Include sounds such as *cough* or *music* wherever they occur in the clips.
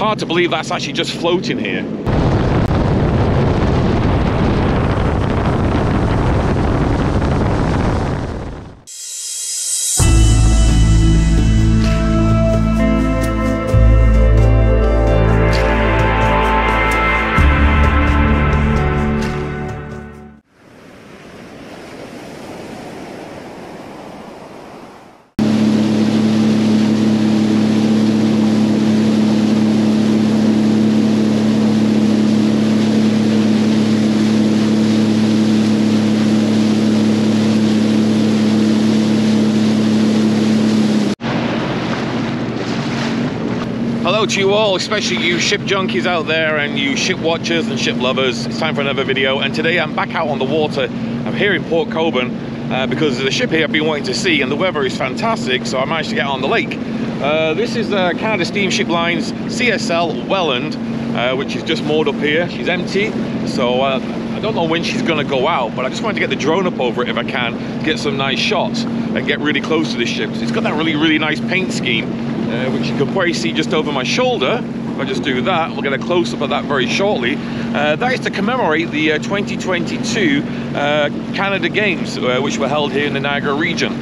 Hard to believe that's actually just floating here. Hello to you all, especially you ship junkies out there and you ship watchers and ship lovers. It's time for another video and today I'm back out on the water. I'm here in Port Colborne uh, because the ship here I've been wanting to see and the weather is fantastic so I managed to get on the lake. Uh, this is uh, Canada Steamship Lines CSL Welland uh, which is just moored up here. She's empty so uh, I don't know when she's going to go out but I just wanted to get the drone up over it if I can get some nice shots and get really close to this ship. It's got that really really nice paint scheme uh, which you can probably see just over my shoulder. If I just do that, we'll get a close-up of that very shortly. Uh, that is to commemorate the uh, 2022 uh, Canada Games, uh, which were held here in the Niagara region.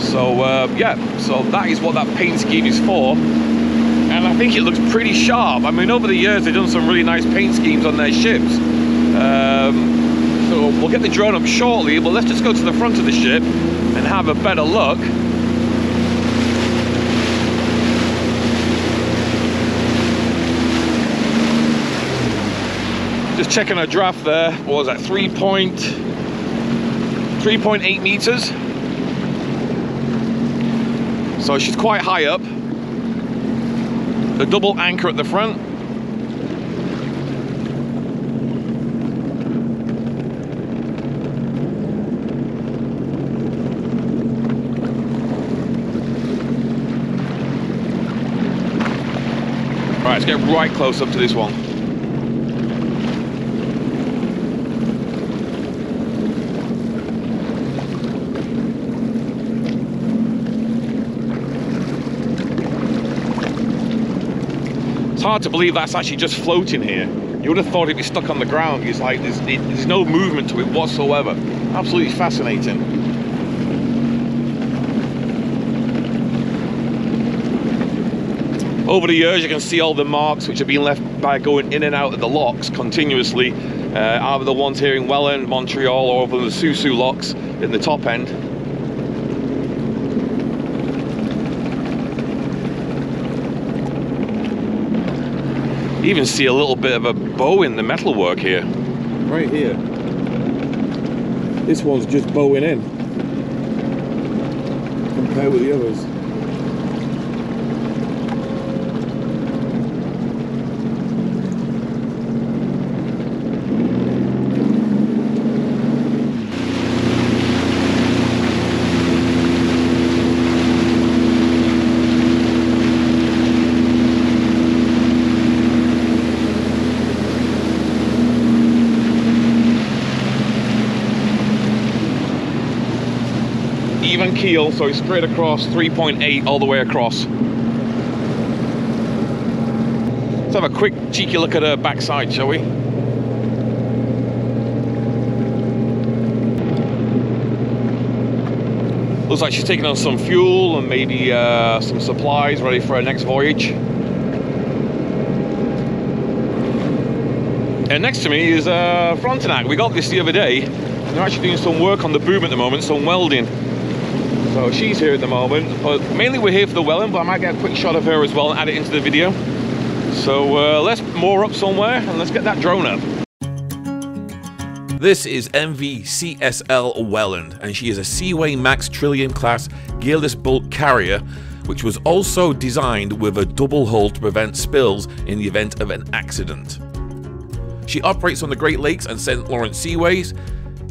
So yeah, so that is what that paint scheme is for. And I think it looks pretty sharp. I mean, over the years, they've done some really nice paint schemes on their ships. Um, so we'll get the drone up shortly, but let's just go to the front of the ship and have a better look. Just checking her draft there. What was that? 3.3.8 meters. So she's quite high up. The double anchor at the front. Right, let's get right close up to this one. It's hard to believe that's actually just floating here. You would have thought it'd be stuck on the ground. It's like there's, it, there's no movement to it whatsoever. Absolutely fascinating. Over the years, you can see all the marks which have been left by going in and out of the locks continuously. Uh, either the ones here in Welland, Montreal, or over the Soo locks in the top end. Even see a little bit of a bow in the metalwork here. Right here. This one's just bowing in. Compared with the others. Even keel, so it's straight across 3.8 all the way across. Let's have a quick cheeky look at her backside, shall we? Looks like she's taking on some fuel and maybe uh, some supplies ready for her next voyage. And next to me is uh, Frontenac. We got this the other day. They're actually doing some work on the boom at the moment, some welding. So she's here at the moment, but mainly we're here for the Welland, but I might get a quick shot of her as well and add it into the video. So uh, let's moor up somewhere and let's get that drone up. This is MV CSL Welland, and she is a Seaway Max Trillium class gearless bulk carrier, which was also designed with a double hull to prevent spills in the event of an accident. She operates on the Great Lakes and St. Lawrence Seaways,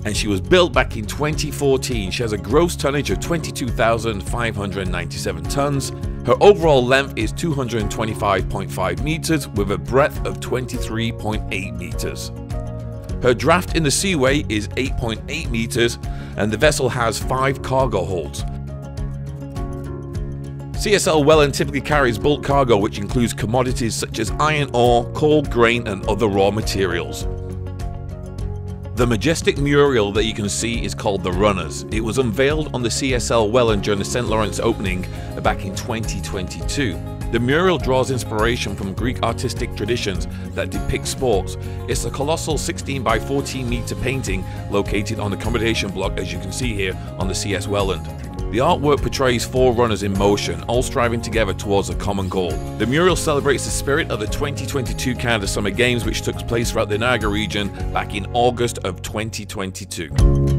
and she was built back in 2014. She has a gross tonnage of 22,597 tons. Her overall length is 225.5 meters with a breadth of 23.8 meters. Her draft in the seaway is 8.8 meters and the vessel has 5 cargo holds. CSL Welland typically carries bulk cargo which includes commodities such as iron ore, coal, grain and other raw materials. The majestic mural that you can see is called The Runners. It was unveiled on the CSL Welland during the St. Lawrence opening back in 2022. The mural draws inspiration from Greek artistic traditions that depict sports. It's a colossal 16 by 14 meter painting located on the accommodation block as you can see here on the CS Welland. The artwork portrays four runners in motion, all striving together towards a common goal. The mural celebrates the spirit of the 2022 Canada Summer Games, which took place throughout the Niagara region back in August of 2022.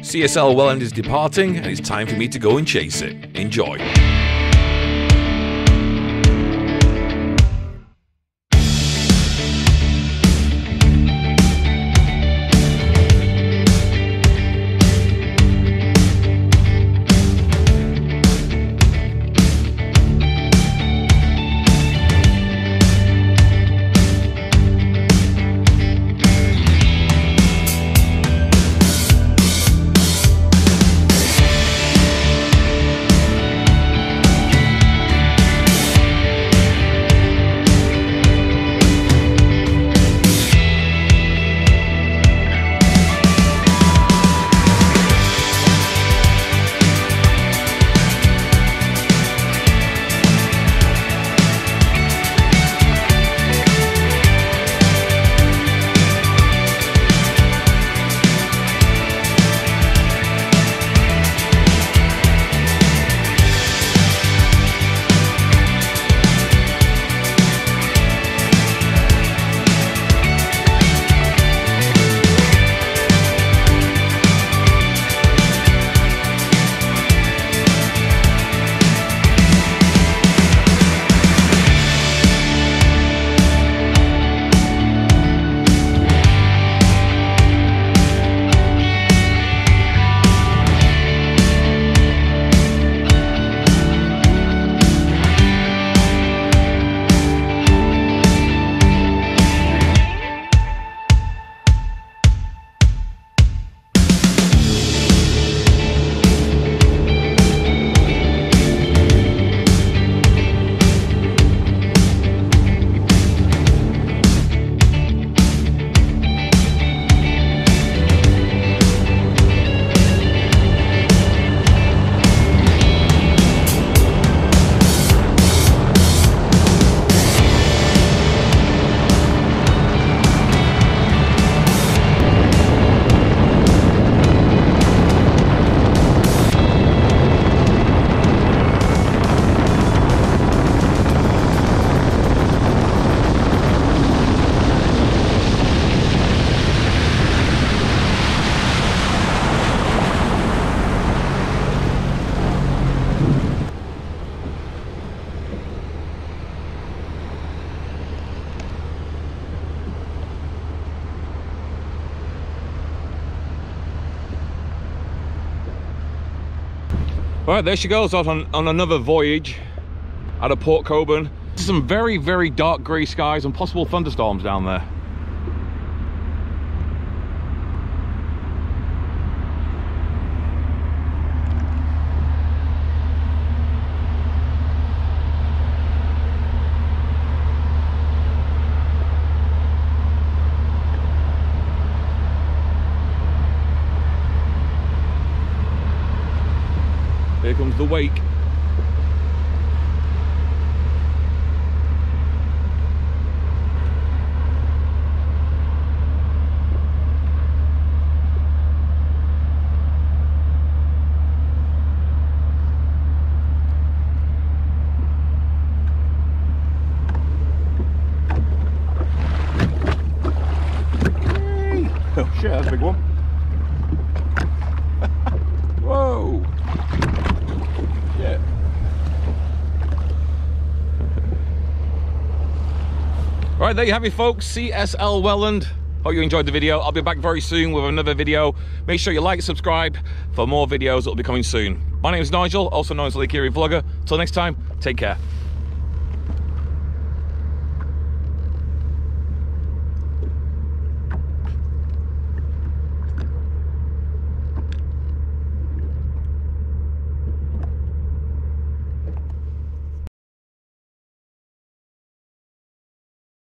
CSL Welland is departing, and it's time for me to go and chase it. Enjoy. Right, there she goes out on, on another voyage out of Port Colborne. Some very, very dark grey skies and possible thunderstorms down there. Here comes the wake. Oh *laughs* shit, that's a big one. Whoa. Yeah. All right, there you have it, folks. CSL Welland. Hope you enjoyed the video. I'll be back very soon with another video. Make sure you like, subscribe for more videos that will be coming soon. My name is Nigel, also known as Lake Erie Vlogger. Till next time, take care.